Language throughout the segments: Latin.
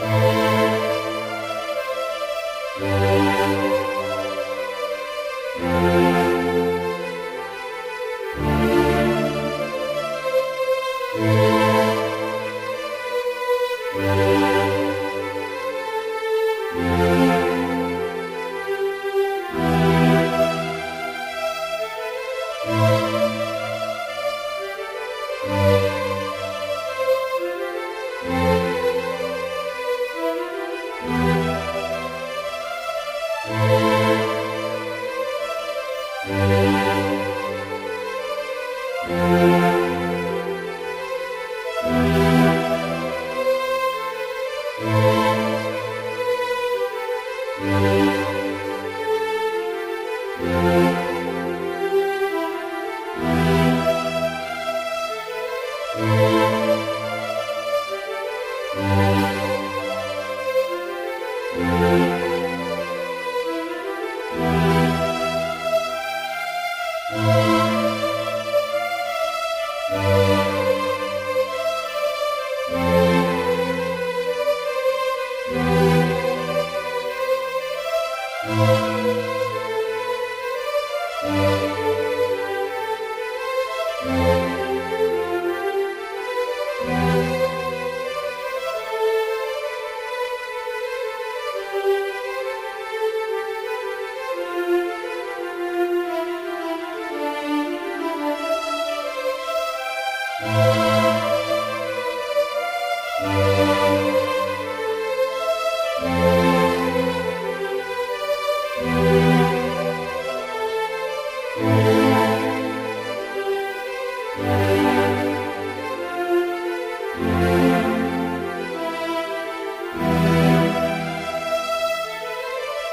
Música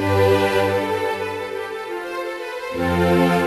Thank you.